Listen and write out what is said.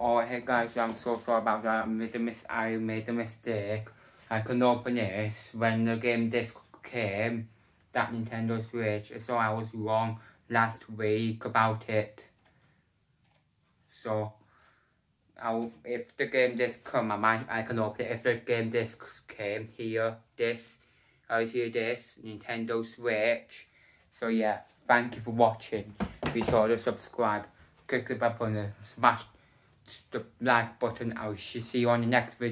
Oh, hey guys, I'm so sorry about that. I made a, mis I made a mistake. I couldn't open it when the game disc came, that Nintendo Switch, so I was wrong last week about it. So, I'll, if the game disc come, I might, I can open it. If the game discs came here, this, I see this, Nintendo Switch. So yeah, thank you for watching. Be sure to subscribe, click the bell button, smash the like button. I will see you on the next video.